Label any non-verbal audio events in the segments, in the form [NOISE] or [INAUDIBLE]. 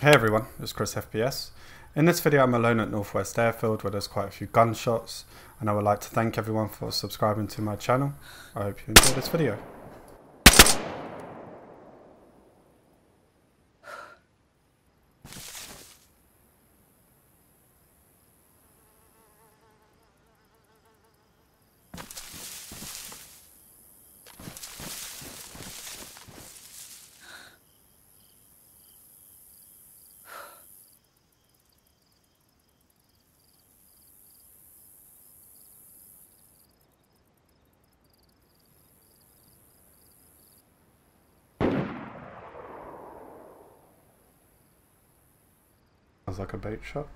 Hey everyone, it's Chris FPS. In this video I'm alone at Northwest Airfield where there's quite a few gunshots and I would like to thank everyone for subscribing to my channel. I hope you enjoy this video. Like a bait shot.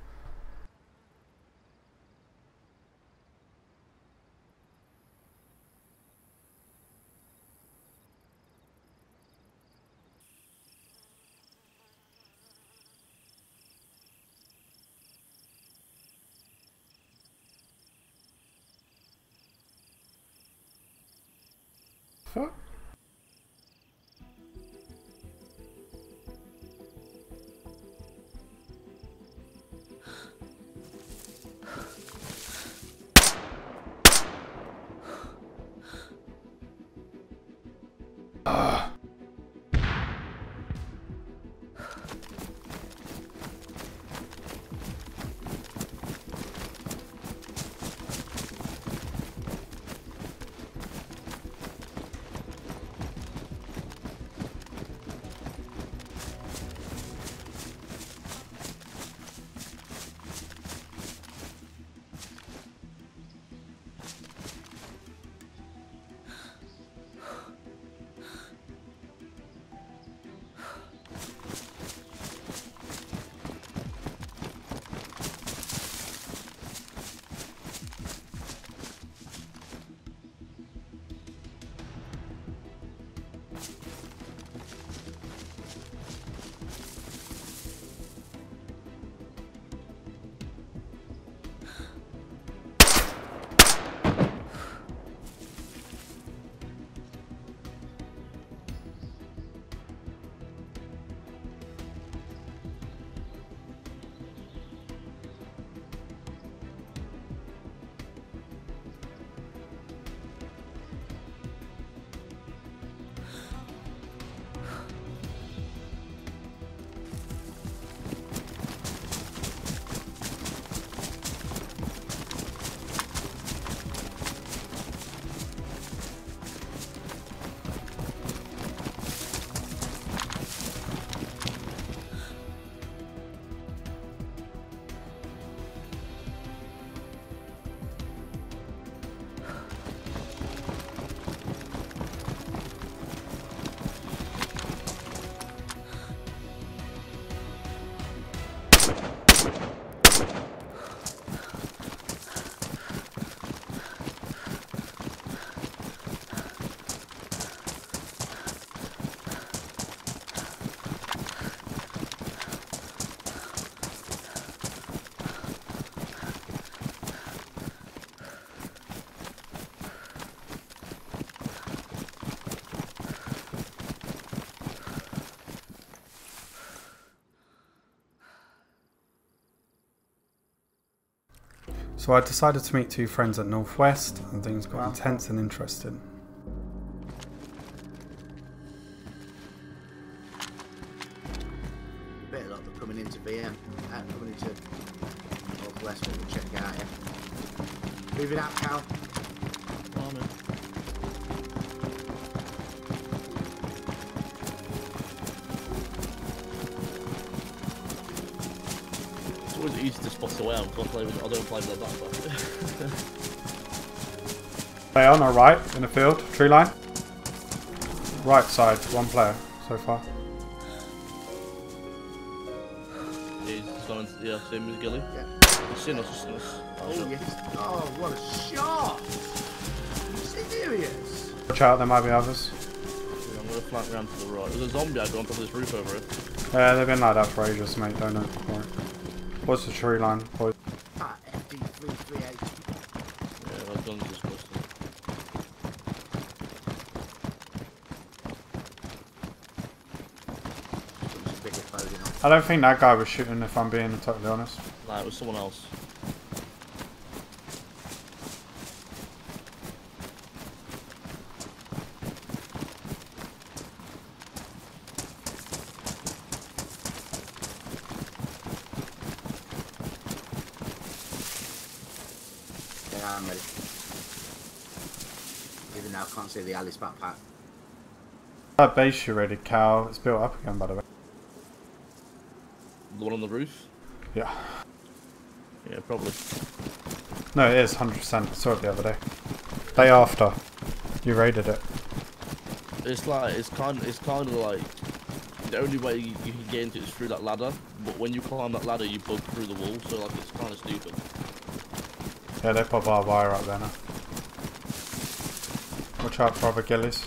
So I decided to meet two friends at Northwest and things got Wow. intense and interesting. For coming into VM. Uh, coming into Northwest, we'll check out. Moving out, Cal. It's always easy to spot away. I'm not playing. I don't play like that. But [LAUGHS] Player on our right in the field, tree line. Right side, one player so far. he's going. Yeah, same as Gilly. Yeah. He's seen us. He's seen us. Oh, yes. Oh, what a shot! Serious? Watch out, there might be others. Yeah, I'm gonna flank round to the right. There's a zombie out on top of this roof over it. Yeah, they've been like that for ages, mate, don't know. What's the tree line, boys? Ah, FD338. Yeah, that gun's disgusting. Put some bigger clothing on. I don't think that guy was shooting. If I'm being totally honest. Nah, it was someone else. Yeah, I'm ready. Even now, I can't see the Alice backpack. That base you ready, Cal? It's built up again, by the way. The one on the roof? Yeah. Yeah, probably. No, it is 100%. I saw it the other day. Day after you raided it. It's like it's kind it's kind of like the only way you, you can get into it is through that ladder. But when you climb that ladder, you bug through the wall. So like it's kind of stupid. Yeah, they put barbed wire up there now. Watch out for other gillies.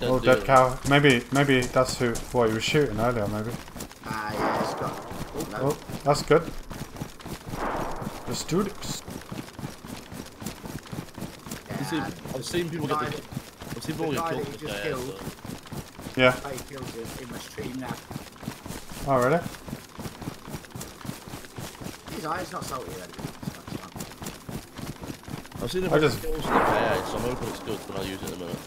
Dead Oh, deer. dead cow. Maybe, maybe that's who what he was shooting earlier. Maybe. Ah, yeah, it's got. Oh, no. Oh, that's good. Let's do this. You see, Yeah. I've seen people get the, I've seen people guy get killed that with you just KS, killed. so- Yeah. I killed him in my stream now. Oh, really? His eye's not salty or anything. It's not salty. I've seen him I get just- kills with the KS, so I'm hoping it's good when I use it in a minute.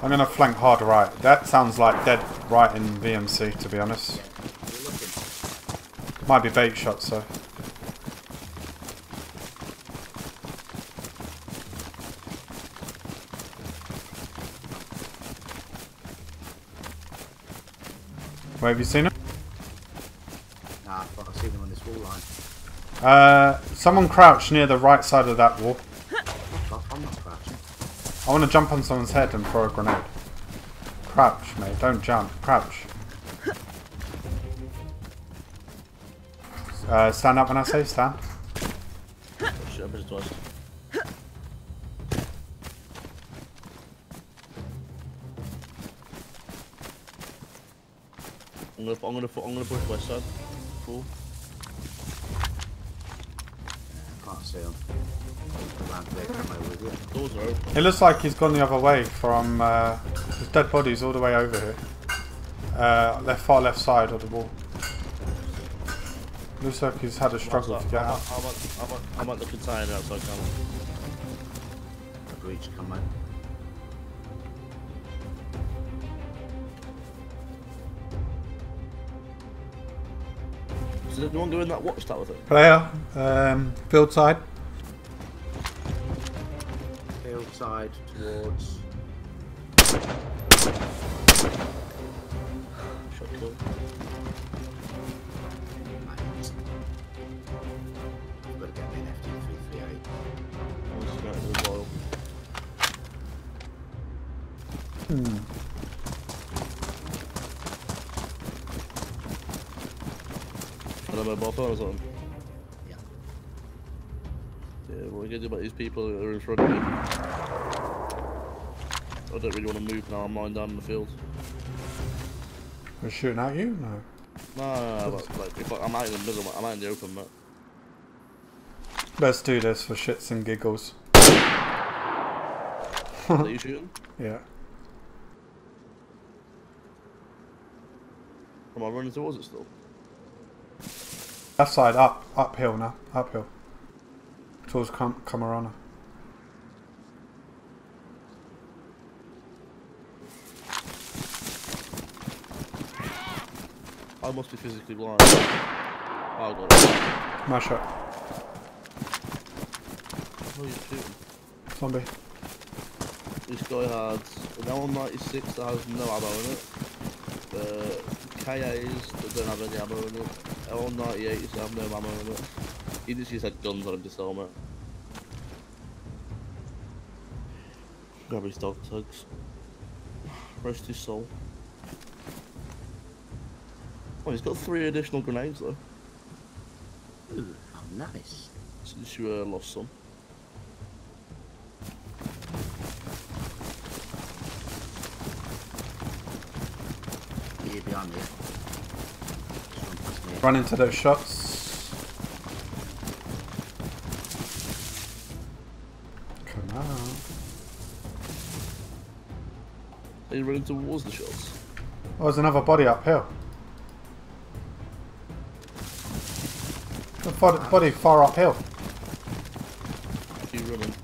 I'm gonna flank hard right. That sounds like dead right in VMC, to be honest. Yeah. Might be bait shots, though. Where have you seen him? Nah, I've seen him on this wall line. Uh, someone crouched near the right side of that wall. I'm not crouching. I want to jump on someone's head and throw a grenade. Crouch, mate. Don't jump. Crouch. [LAUGHS] Uh, stand up when I say stand. I'm gonna, I'm gonna, I'm gonna push west side. Cool. Can't see him. Around there, come over with you. Doors are open. It looks like he's gone the other way from. Uh, there's dead bodies all the way over here. Uh, left, far left side of the wall. Looks like he's had a struggle to get I'm out. at, I'm at, I'm at, I'm at the container outside camera. A breach come out. Does anyone go in that watchtower thing? Player, um, field side. Field side towards. Shot kill. Right. I've got to get me an FT338. I'm just going to the royal. Hmm. On a mobile phone or something. Yeah. Yeah, what are we gonna do about these people that are in front of me? I don't really want to move now, I'm lying down in the field. We're shooting at you? No. No, no, no, but, like, if I, I'm out in the middle, I'm out in the open, mate. Let's do this for shits and giggles. Are you shooting? [LAUGHS] Yeah. Am I running towards it still? Left side, up, uphill now, uphill. Towards Cam- Camarana. I must be physically blind. Oh, God. My shot. Who are you shooting? Zombie. This guy had an L96 that has no ammo in it. Uh, KAs that don't have any ammo in it. L98s that have no ammo in it. He just used had guns on him to sell me. Grab his dog tags. Rest his soul. Oh, he's got three additional grenades though. Ooh, how nice. Since you uh, lost some. Here behind me. Run past me. Run into those shots. Come on. Are you running towards the shots? Oh, there's another body uphill. The body, body far uphill. Keep running.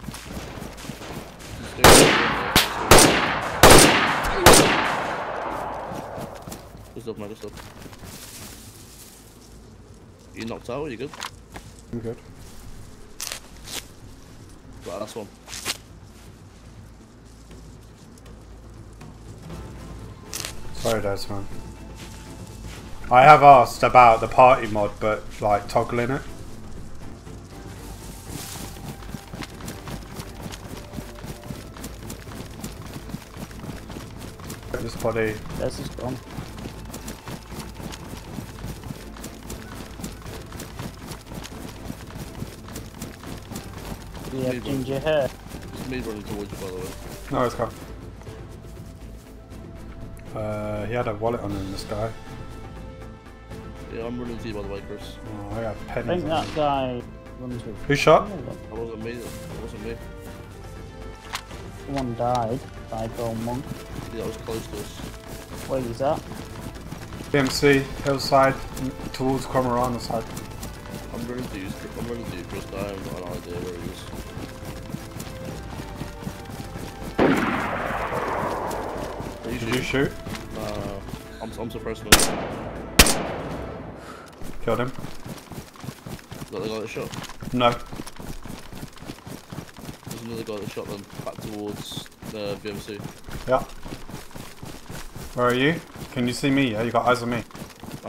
Good stuff, man, good stuff. You knocked out, are you good? I'm good. Right, last one. Sorry, Desmond. I have asked about the party mod, but like toggling it. This body. This is gone. Have Leave it. ginger hair? It's me running towards you, by the way. No, it's gone. Uh, he had a wallet on him, this guy. Yeah, I'm running to you, by the way, Chris. Oh, I got I think on that him. guy runs with. Who shot? That wasn't me, that wasn't me. Someone died by Gold Monk. Yeah, that was close to us. Where is that? VMC, hillside, towards Cormorana side. To you, I'm you, Chris, I haven't an idea where he is. Are you Did you shooting? shoot? Uh, I'm, I'm suppressing him. Killed him? Is that the guy that shot? No. There's another guy that shot them back towards the VMC. Yeah. Where are you? Can you see me? Yeah, you got eyes on me.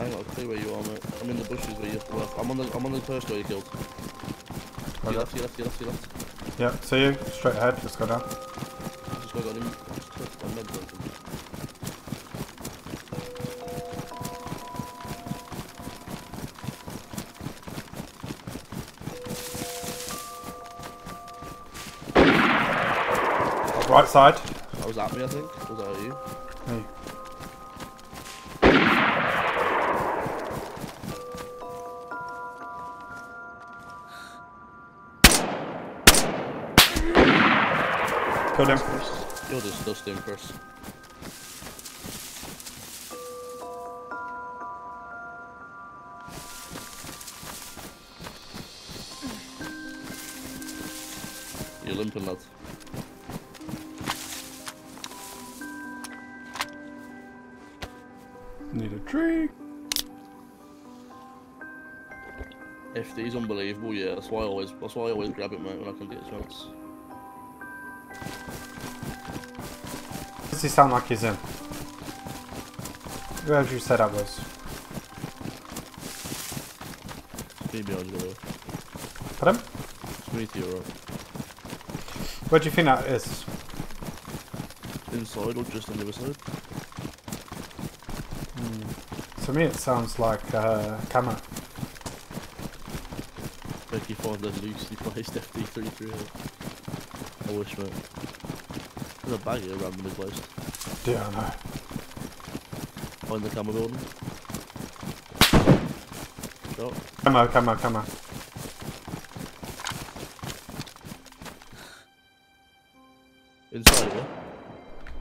I ain't got a clue where you are, mate. I'm in the bushes where you left. I'm on the I'm on the first guy you killed. Okay. left, you left, you left, you left. Yeah, see you. Straight ahead. Just go down. I just got him. I just took my med. Right side. That was at me, I think. Was that at you? Hey. Killed him. You're disgusting, Chris. You're limping, lad. Need a drink. FD's unbelievable, yeah. That's why I always that's why I always grab it, mate, when I can get a chance. Me behind you, by the way. Pardon? It's me to your right. What do you think that is? Inside or just on the other side? To me, it sounds like uh, camo. Like you find a loosely [LAUGHS] placed FD3 through here. I wish, mate. There's a bag here randomly placed. Yeah, I know. Find the camera building. Shot. Camo, camo, camo. Inside, yeah?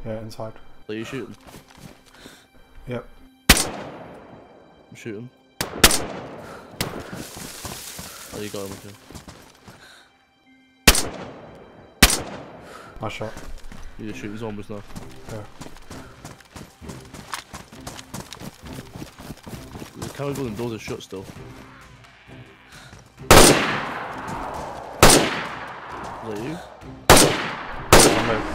Yeah, inside. Are you shooting? Yep. I'm shooting. Are you with him? My shot. You're shooting zombies now. Yeah. The camera building doors are shut still. Is that you? On move.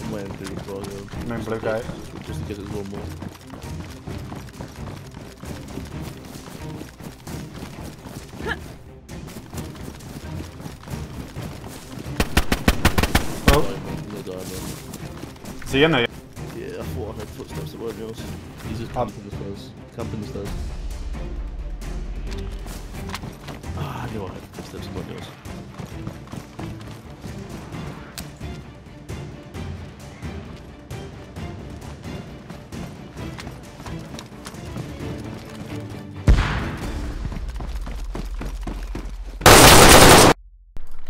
I'm waiting for you before I go. I'm in blue gate. Just in case there's one more. Yeah, I thought I heard footsteps that weren't yours. He's just camping the stairs. Camping the stairs. Ah, I knew I heard footsteps that weren't yours.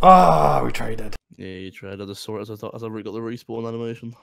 Ah, oh, we traded. Yeah, you traded. I just saw it as I, thought, as I got the respawn animation.